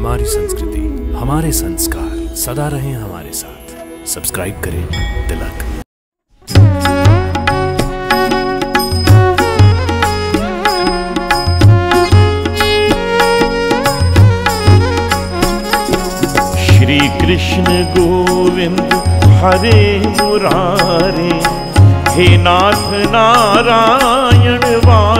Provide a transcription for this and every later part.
हमारी संस्कृति, हमारे संस्कार सदा रहें हमारे साथ। सब्सक्राइब करें तिलक श्री कृष्ण गोविंद, हरे मुरारे। हे नाथ नारायण वासुदेवा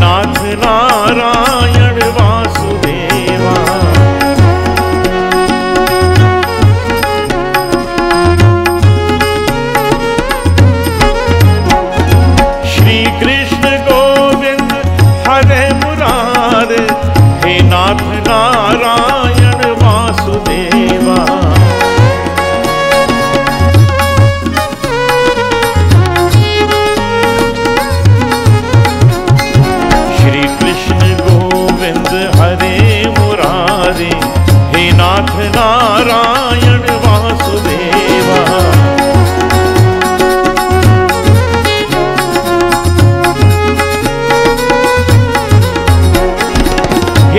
नाथ नारायण।